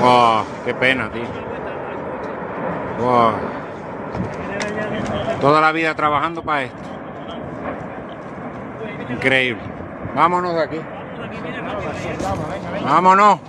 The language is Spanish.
Wow, qué pena, tío. Wow. Toda la vida trabajando para esto. Increíble. Vámonos de aquí. Vámonos.